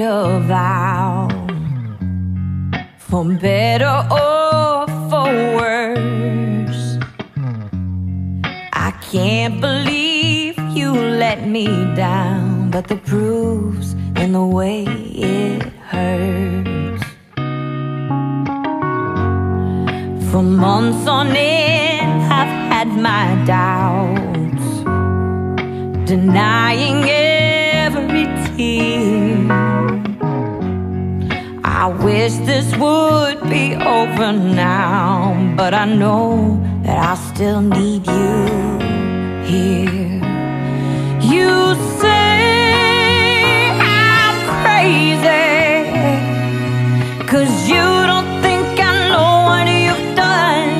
a vow. For better or for worse. I can't believe you let me down But the proof's in the way it hurts. For months on end I've had my doubts. Denying every tear I wish this would be over now But I know that I still need you here. You say I'm crazy Cause you don't think I know what you've done.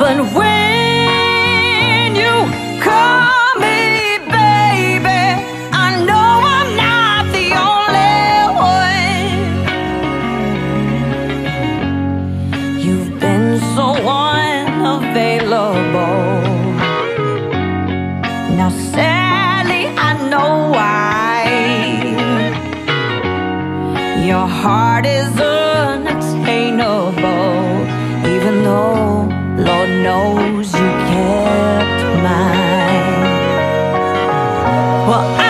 But when Now sadly I know why. Your heart is unattainable Even though Lord knows you kept mine. Well I